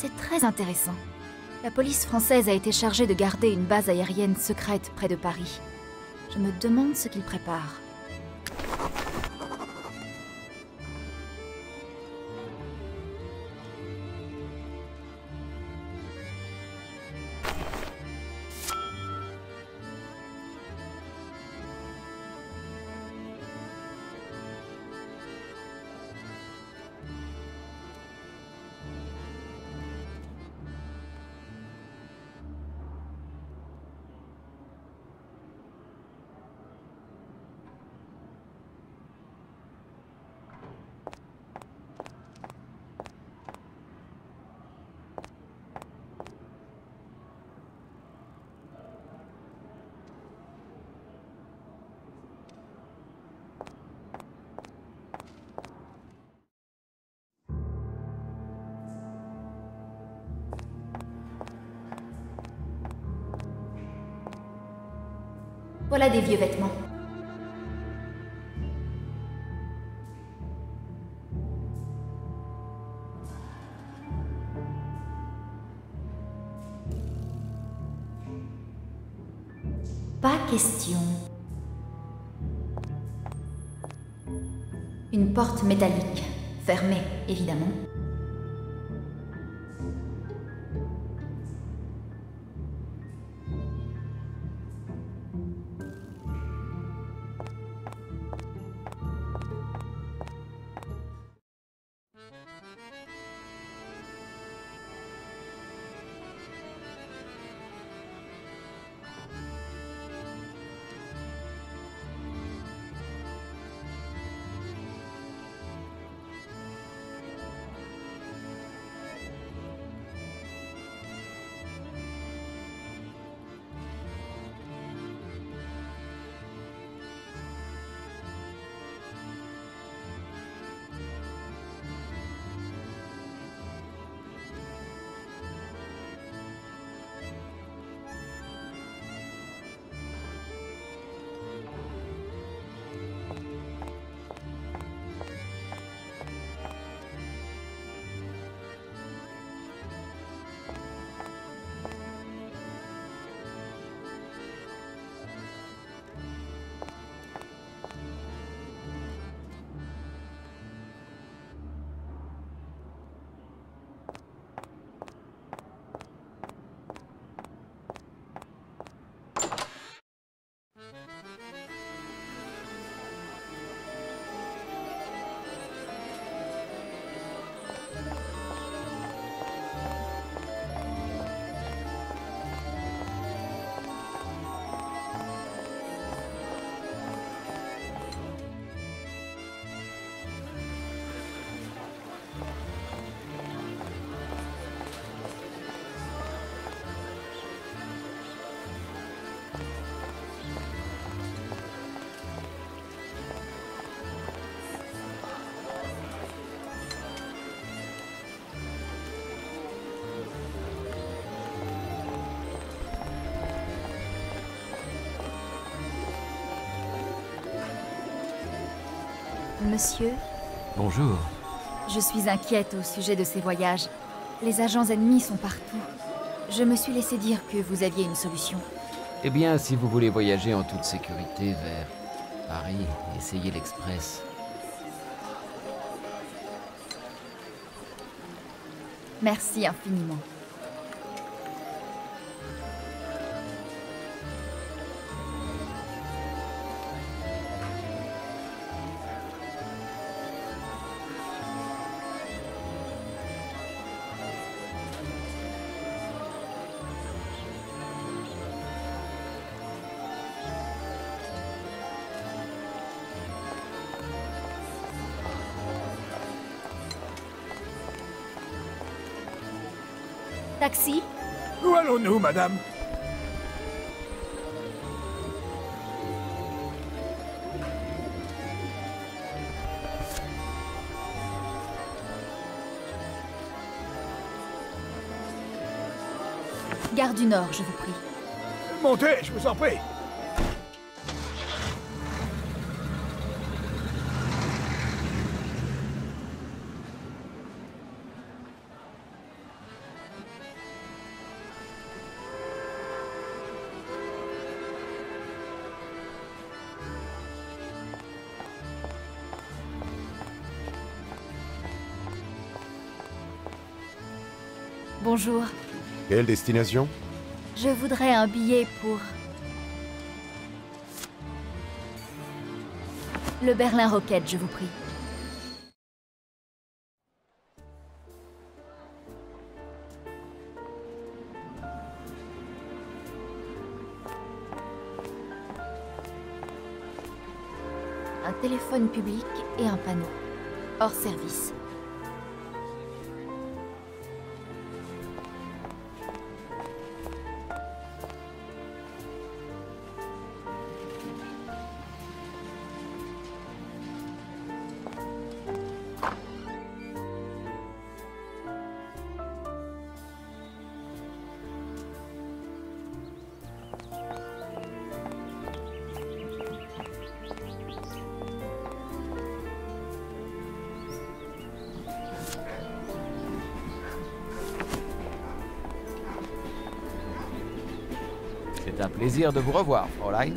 C'est très intéressant. La police française a été chargée de garder une base aérienne secrète près de Paris. Je me demande ce qu'ils préparent. Voilà des vieux vêtements. Pas question. Une porte métallique, fermée, évidemment. Monsieur, Bonjour. je suis inquiète au sujet de ces voyages. Les agents ennemis sont partout. Je me suis laissé dire que vous aviez une solution. Eh bien, si vous voulez voyager en toute sécurité vers Paris, essayez l'Express. Merci infiniment. Taxi Où allons-nous, madame? Gare du Nord, je vous prie. Montez, je vous en prie. Bonjour. Quelle destination? Je voudrais un billet pour... Le Berlin Rocket, je vous prie. Un téléphone public et un panneau. Hors service. Plaisir de vous revoir, Fräulein.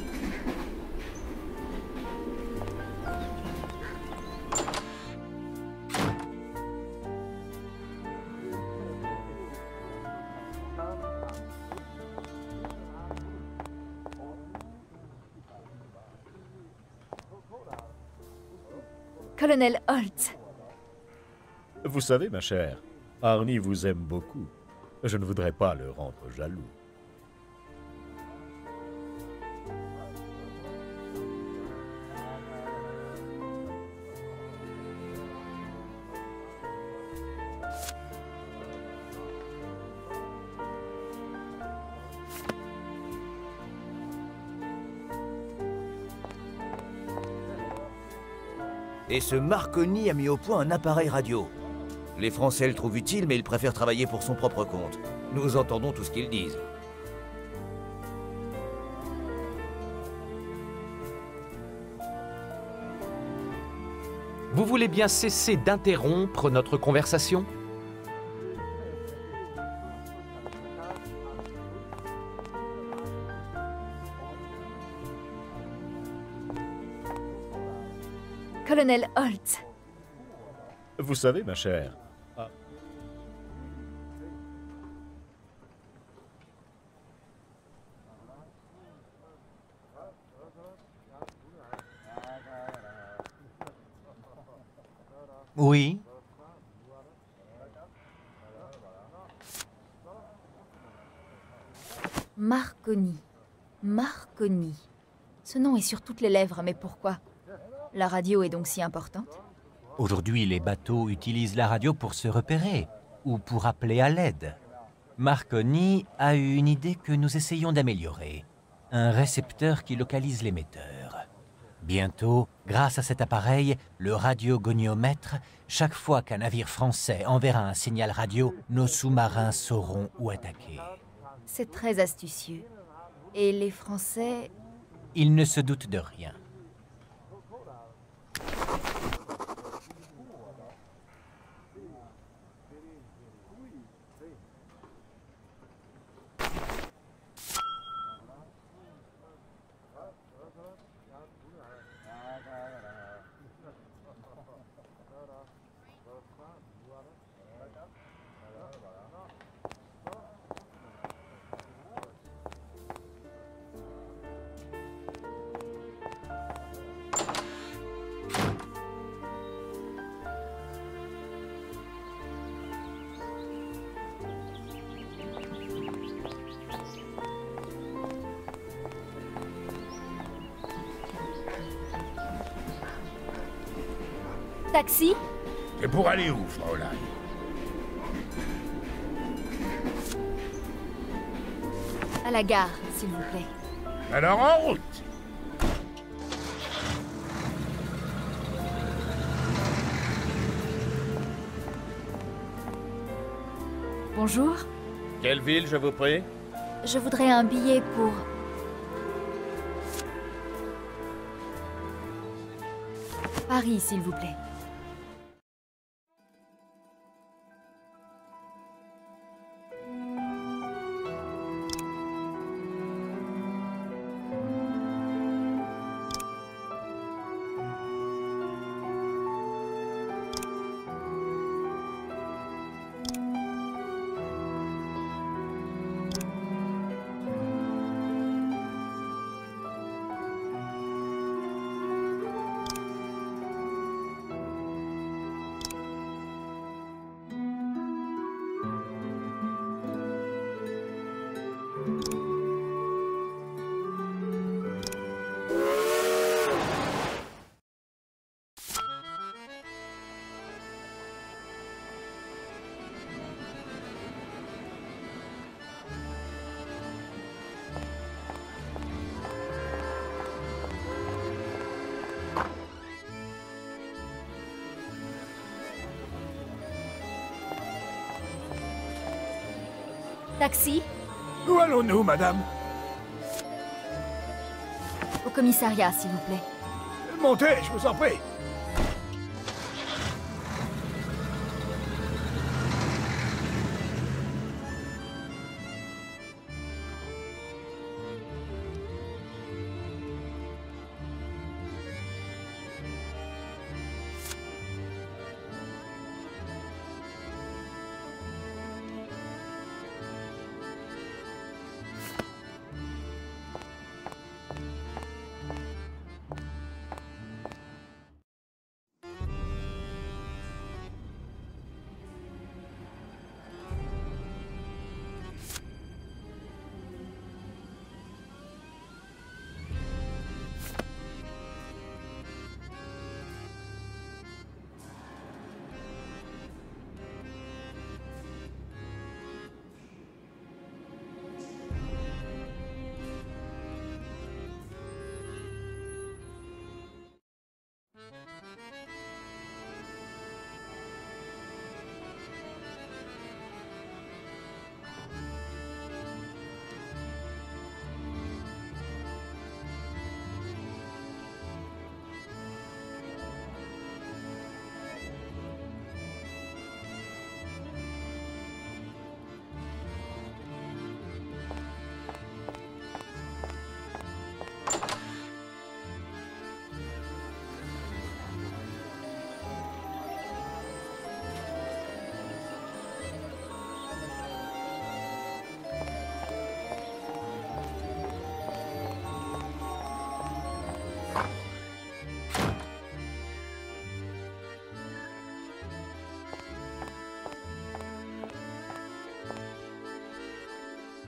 Colonel Holt. Vous savez, ma chère, Arnie vous aime beaucoup. Je ne voudrais pas le rendre jaloux. Ce Marconi a mis au point un appareil radio. Les Français le trouvent utile, mais ils préfèrent travailler pour son propre compte. Nous entendons tout ce qu'ils disent. Vous voulez bien cesser d'interrompre notre conversation? Colonel Holt. Vous savez, ma chère, ah, Oui, Marconi. Marconi. Ce nom est sur toutes les lèvres, mais pourquoi? La radio est donc si importante? Aujourd'hui les bateaux utilisent la radio pour se repérer ou pour appeler à l'aide. Marconi a eu une idée que nous essayons d'améliorer. Un récepteur qui localise l'émetteur. Bientôt, grâce à cet appareil, le radiogoniomètre, chaque fois qu'un navire français enverra un signal radio, nos sous-marins sauront où attaquer. C'est très astucieux. Et les Français... Ils ne se doutent de rien. Taxi Et pour aller où, Fräulein À la gare, s'il vous plaît. Alors en route Bonjour. Quelle ville, je vous prie? Je voudrais un billet pour... Paris, s'il vous plaît. Taxi Où allons-nous, madame Au commissariat, s'il vous plaît. Montez, je vous en prie.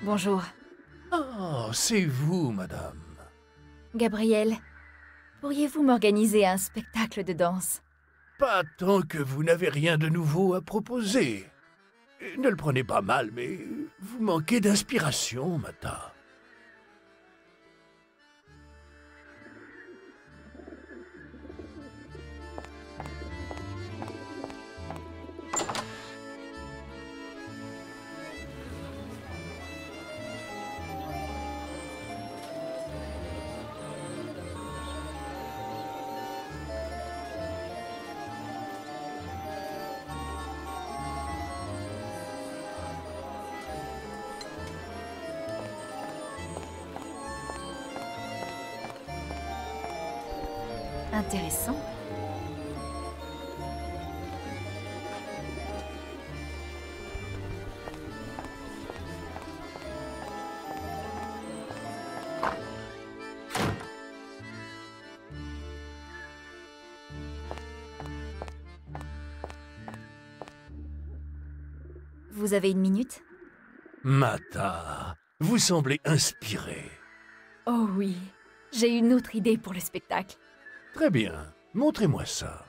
Bonjour. Oh, c'est vous, madame. Gabriel, pourriez-vous m'organiser un spectacle de danse? Pas tant que vous n'avez rien de nouveau à proposer. Ne le prenez pas mal, mais vous manquez d'inspiration, Mata. Intéressant. Vous avez une minute? Mata, vous semblez inspiré. Oh oui, j'ai une autre idée pour le spectacle. Très bien, montrez-moi ça.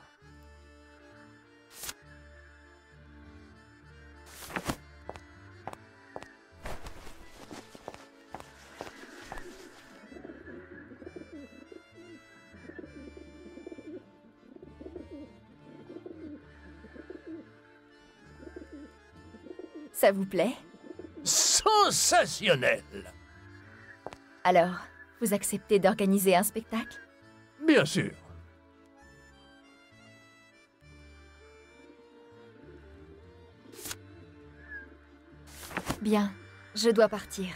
Ça vous plaît? Sensationnel! Alors, vous acceptez d'organiser un spectacle? Bien sûr. Bien, je dois partir.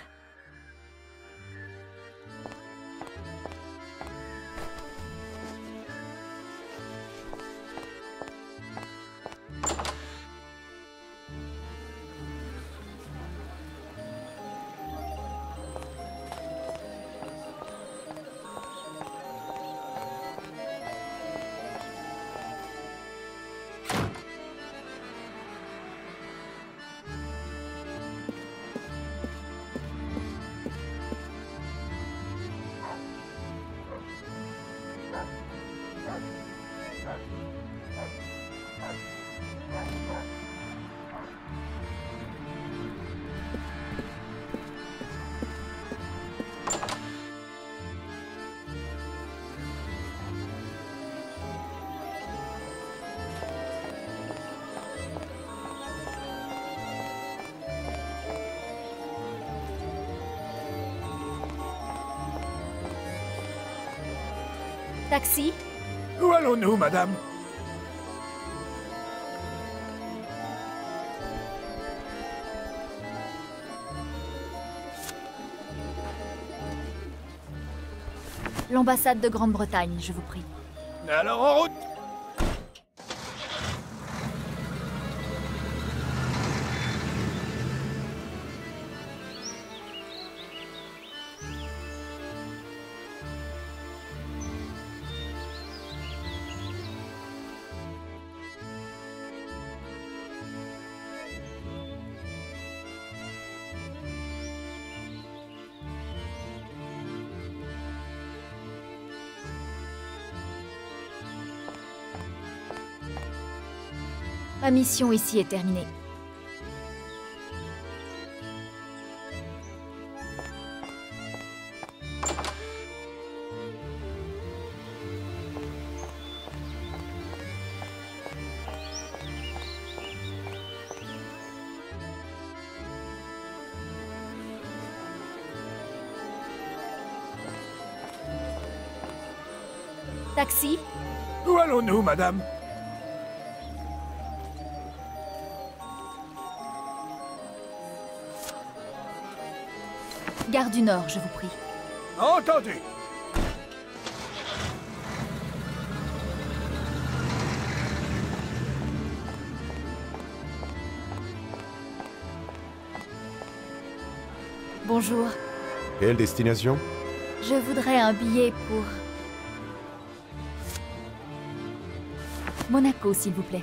Taxi Où allons-nous, madame L'ambassade de Grande-Bretagne, je vous prie. Alors en route Ma mission ici est terminée. Taxi? Où allons-nous, madame? Gare du Nord, je vous prie. Entendu Bonjour. Quelle destination? Je voudrais un billet pour... Monaco, s'il vous plaît.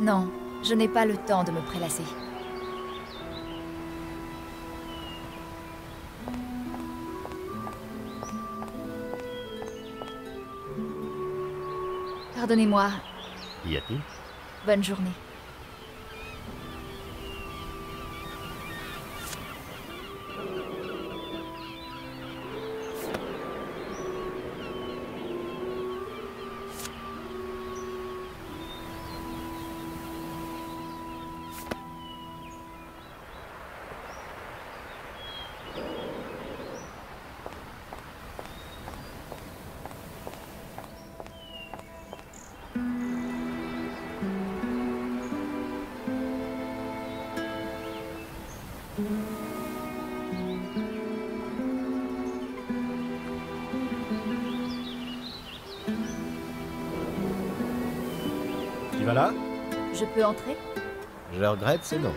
Non, je n'ai pas le temps de me prélasser. Pardonnez-moi. Y a-t-il? Bonne journée. Entrer? Je regrette, c'est non.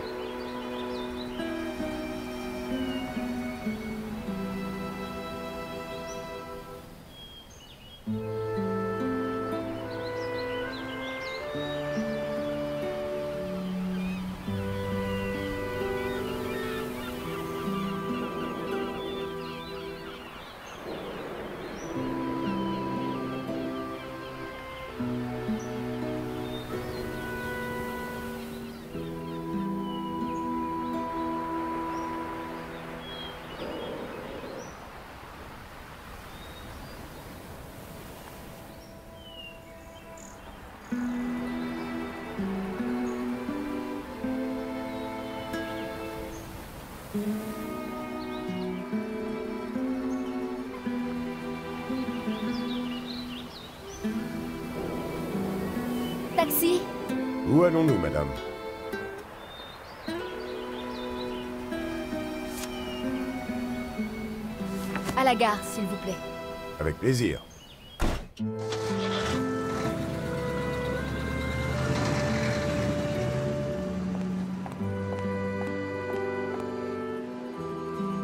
Plaisir.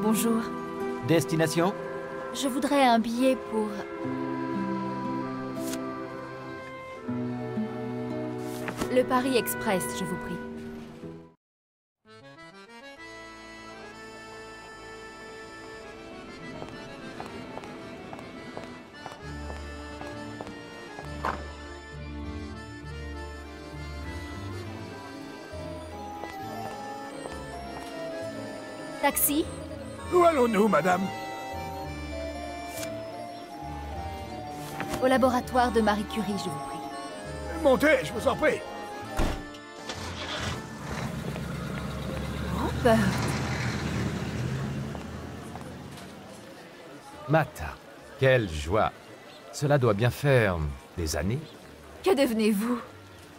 Bonjour. Destination? Je voudrais un billet pour... Le Paris Express, je vous prie. Taxi Où allons-nous, madame? Au laboratoire de Marie Curie, je vous prie. Montez, je vous en prie. Robert Mata, quelle joie. Cela doit bien faire des années. Que devenez-vous?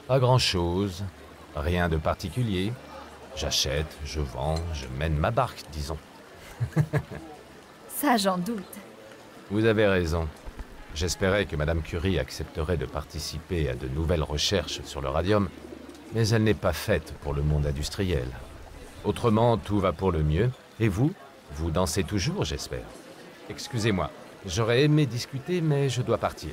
Pas grand-chose, rien de particulier. J'achète, je vends, je mène ma barque, disons. Ça, j'en doute. Vous avez raison. J'espérais que Madame Curie accepterait de participer à de nouvelles recherches sur le radium, mais elle n'est pas faite pour le monde industriel. Autrement, tout va pour le mieux. Et vous? Vous dansez toujours, j'espère. Excusez-moi, j'aurais aimé discuter, mais je dois partir.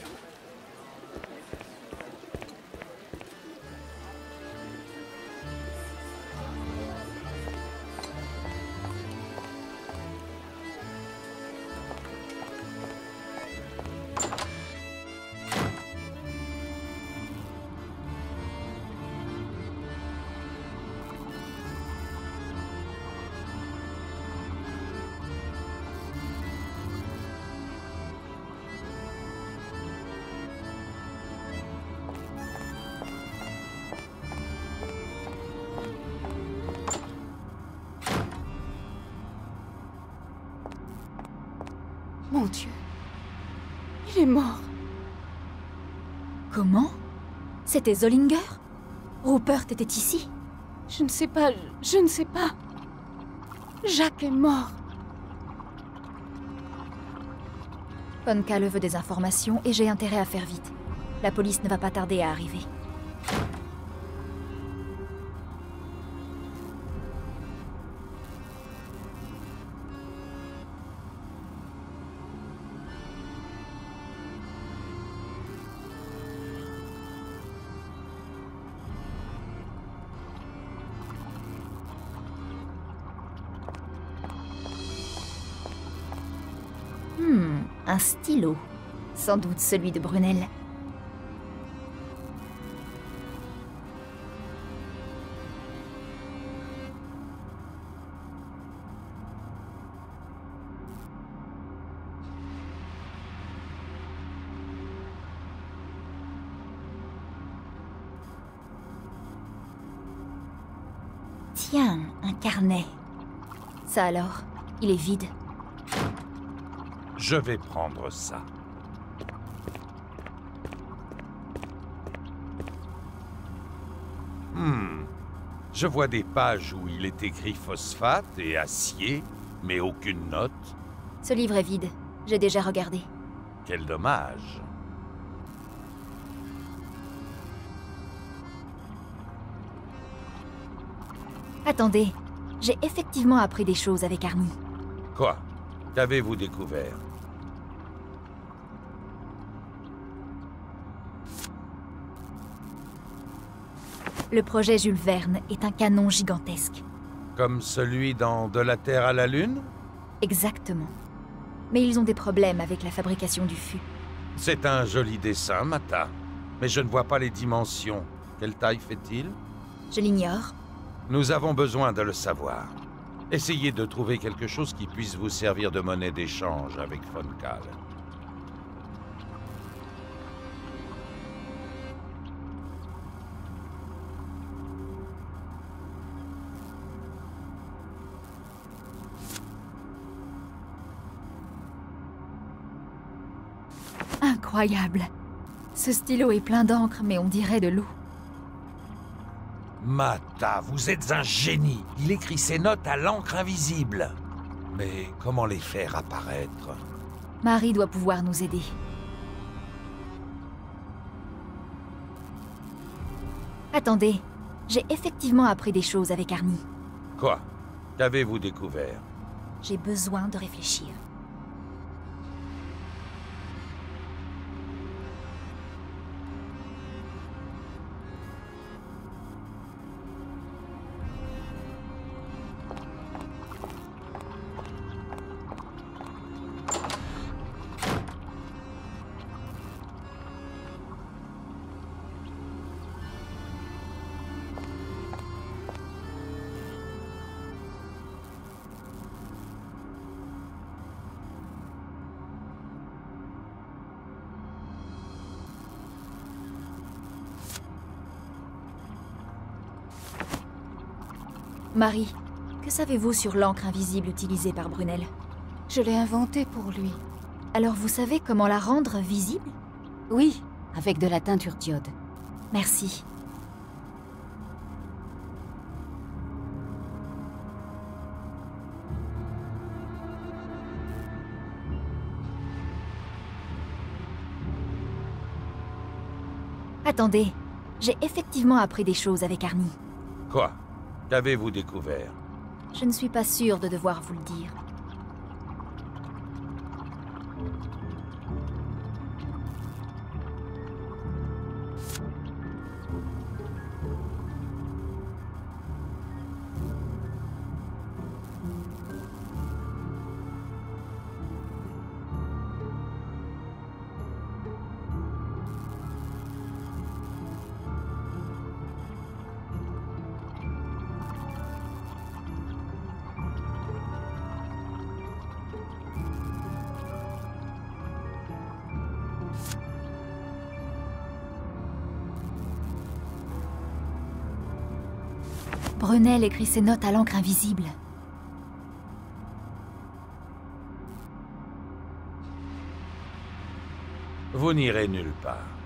C'était Zollinger? Rupert était ici? Je ne sais pas, je, je ne sais pas. Jacques est mort. Von Kalle veut des informations et j'ai intérêt à faire vite. La police ne va pas tarder à arriver. Un stylo. Sans doute celui de Brunel. Tiens, un carnet. Ça alors, il est vide. Je vais prendre ça. Hmm. Je vois des pages où il est écrit phosphate et acier, mais aucune note. Ce livre est vide. J'ai déjà regardé. Quel dommage. Attendez, j'ai effectivement appris des choses avec Arnie. Quoi? Qu'avez-vous découvert? Le projet Jules Verne est un canon gigantesque. Comme celui dans De la Terre à la Lune? Exactement. Mais ils ont des problèmes avec la fabrication du fût. C'est un joli dessin, Mata. Mais je ne vois pas les dimensions. Quelle taille fait-il? Je l'ignore. Nous avons besoin de le savoir. Essayez de trouver quelque chose qui puisse vous servir de monnaie d'échange avec Von Incroyable. Ce stylo est plein d'encre, mais on dirait de l'eau. Mata, vous êtes un génie. Il écrit ses notes à l'encre invisible. Mais comment les faire apparaître? Marie doit pouvoir nous aider. Attendez, j'ai effectivement appris des choses avec Arnie. Quoi? Qu'avez-vous découvert? J'ai besoin de réfléchir. Marie, que savez-vous sur l'encre invisible utilisée par Brunel? Je l'ai inventée pour lui. Alors vous savez comment la rendre visible? Oui, avec de la teinture diode. Merci. Attendez, j'ai effectivement appris des choses avec Arnie. Quoi? Qu'avez-vous découvert? Je ne suis pas sûre de devoir vous le dire. Écrit ses notes à l'encre invisible. Vous n'irez nulle part.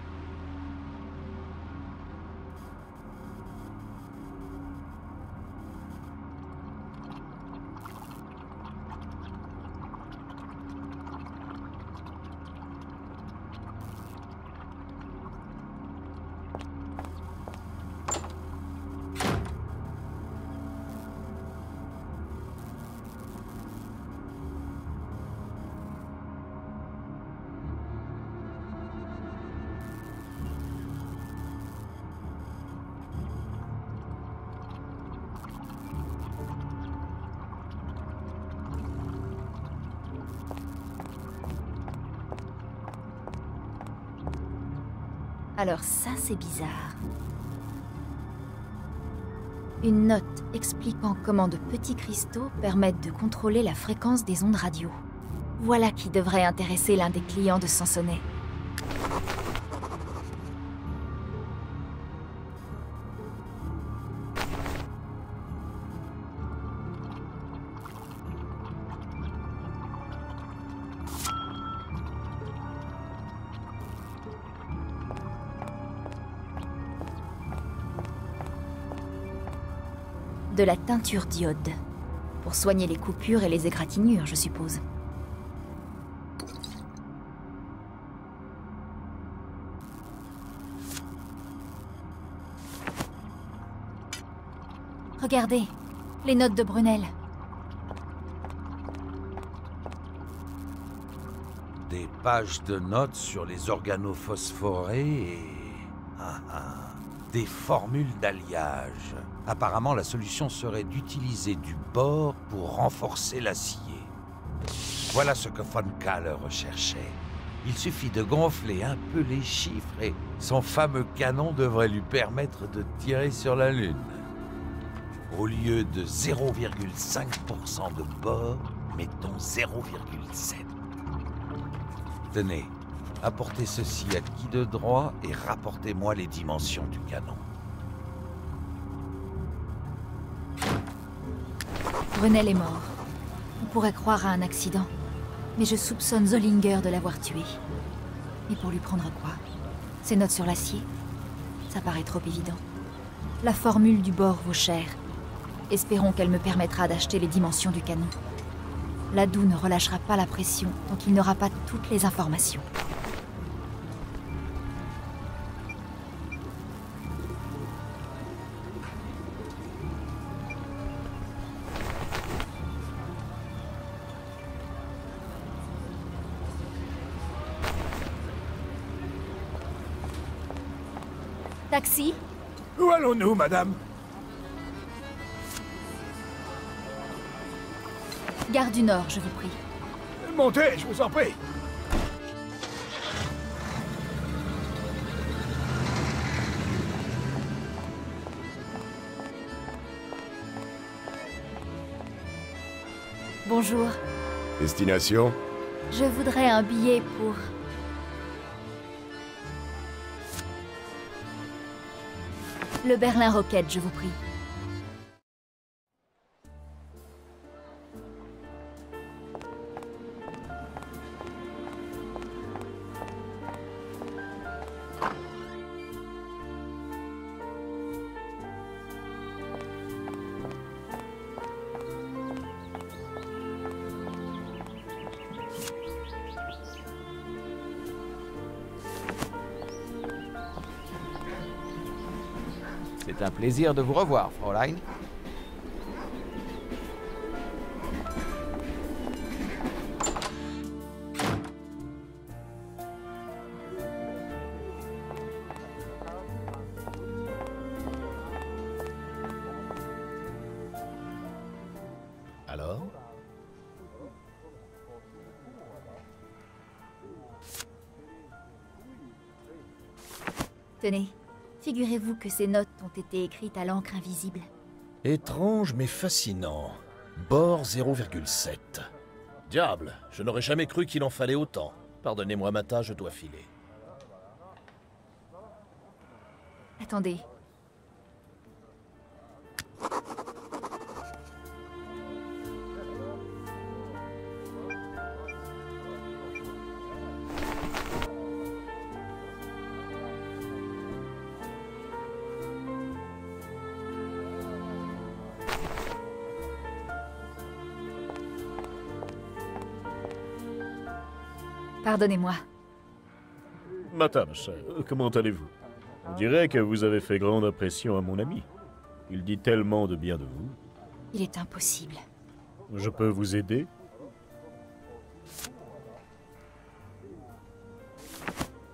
Ça, c'est bizarre. Une note expliquant comment de petits cristaux permettent de contrôler la fréquence des ondes radio. Voilà qui devrait intéresser l'un des clients de Sansonnet. De la teinture d'iode. Pour soigner les coupures et les égratignures, je suppose. Regardez, les notes de Brunel. Des pages de notes sur les organophosphorés et... Ah, ah, des formules d'alliage. Apparemment, la solution serait d'utiliser du bore pour renforcer l'acier. Voilà ce que von Kalle recherchait. Il suffit de gonfler un peu les chiffres et son fameux canon devrait lui permettre de tirer sur la Lune. Au lieu de 0,5% de bord, mettons 0,7. Tenez, apportez ceci à qui de droit et rapportez-moi les dimensions du canon. Brunel est mort. On pourrait croire à un accident. Mais je soupçonne Zollinger de l'avoir tué. Et pour lui prendre quoi? Ses notes sur l'acier? Ça paraît trop évident. La formule du bord vaut cher. Espérons qu'elle me permettra d'acheter les dimensions du canon. Ladou ne relâchera pas la pression tant qu'il n'aura pas toutes les informations. Taxi Où allons-nous, madame Gare du Nord, je vous prie. Montez, je vous en prie. Bonjour. Destination? Je voudrais un billet pour... Le Berlin Rocket, je vous prie. Plaisir de vous revoir, Fraulein. Alors? Tenez, figurez-vous que ces notes ont été écrites à l'encre invisible. Étrange mais fascinant. Bord 0,7. Diable, je n'aurais jamais cru qu'il en fallait autant. Pardonnez-moi, Mata, je dois filer. Attendez. Pardonnez-moi. Mata, ma chère, comment allez-vous? On dirait que vous avez fait grande impression à mon ami. Il dit tellement de bien de vous. Il est impossible. Je peux vous aider?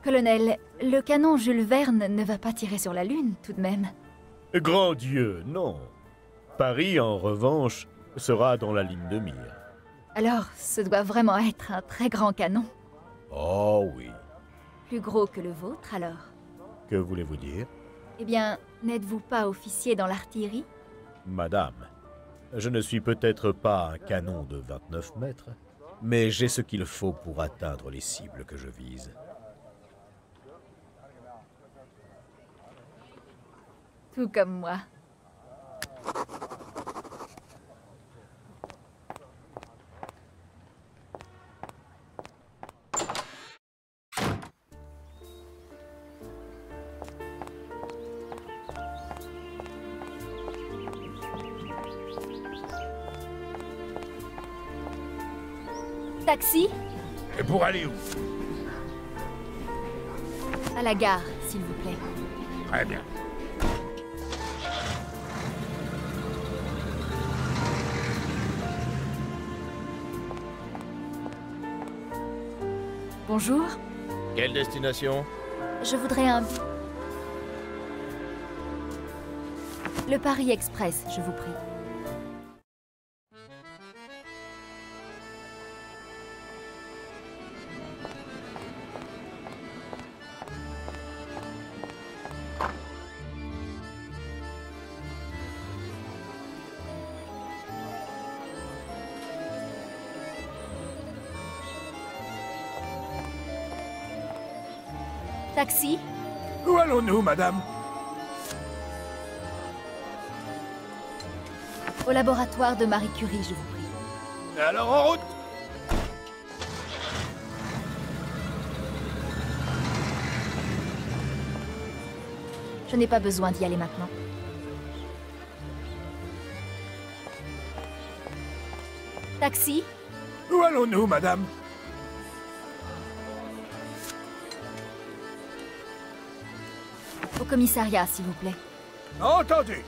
Colonel, le canon Jules Verne ne va pas tirer sur la Lune, tout de même. Grand Dieu, non. Paris, en revanche, sera dans la ligne de mire. Alors, ce doit vraiment être un très grand canon. Oh oui. Plus gros que le vôtre, alors Que voulez-vous dire? Eh bien, n'êtes-vous pas officier dans l'artillerie? Madame, je ne suis peut-être pas un canon de 29 mètres, mais j'ai ce qu'il faut pour atteindre les cibles que je vise. Tout comme moi. Gare, s'il vous plaît. Très bien. Bonjour, Quelle destination? Je voudrais un... Le Paris Express, je vous prie. Taxi Où allons-nous, madame Au laboratoire de Marie Curie, je vous prie. Alors en route Je n'ai pas besoin d'y aller maintenant. Taxi Où allons-nous, madame commissariat, s'il vous plaît. Entendu